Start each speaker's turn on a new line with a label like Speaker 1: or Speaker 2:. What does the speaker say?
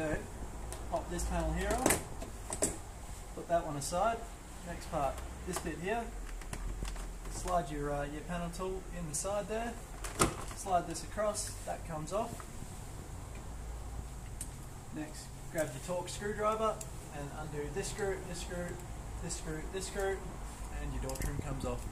Speaker 1: do, pop this panel here off, put that one aside. Next part, this bit here, slide your, uh, your panel tool in the side there, slide this across, that comes off. Next, grab your torque screwdriver and undo this screw, this screw, this screw, this screw, and your door trim comes off.